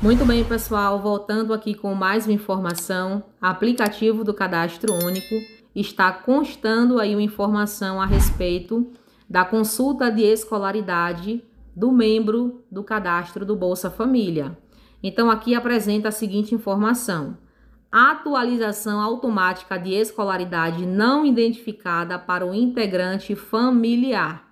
Muito bem, pessoal, voltando aqui com mais uma informação, aplicativo do Cadastro Único está constando aí uma informação a respeito da consulta de escolaridade do membro do cadastro do Bolsa Família. Então aqui apresenta a seguinte informação: atualização automática de escolaridade não identificada para o integrante familiar.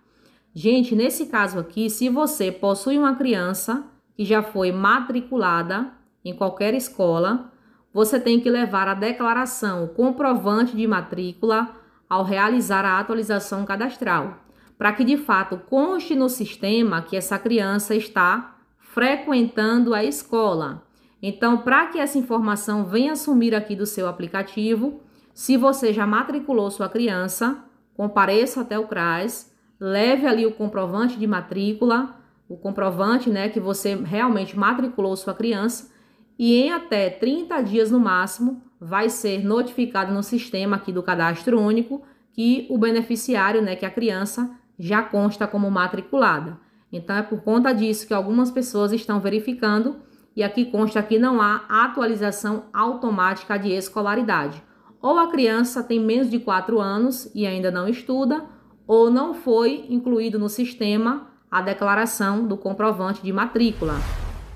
Gente, nesse caso aqui, se você possui uma criança que já foi matriculada em qualquer escola, você tem que levar a declaração, comprovante de matrícula ao realizar a atualização cadastral, para que de fato conste no sistema que essa criança está frequentando a escola. Então, para que essa informação venha assumir aqui do seu aplicativo, se você já matriculou sua criança, compareça até o CRAS, leve ali o comprovante de matrícula, o comprovante, né, que você realmente matriculou sua criança e em até 30 dias no máximo vai ser notificado no sistema aqui do cadastro único que o beneficiário, né, que a criança já consta como matriculada. Então é por conta disso que algumas pessoas estão verificando e aqui consta que não há atualização automática de escolaridade. Ou a criança tem menos de 4 anos e ainda não estuda, ou não foi incluído no sistema a declaração do comprovante de matrícula.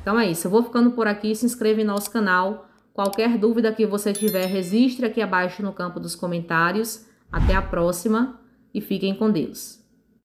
Então é isso, eu vou ficando por aqui, se inscreva em nosso canal. Qualquer dúvida que você tiver, registre aqui abaixo no campo dos comentários. Até a próxima e fiquem com Deus.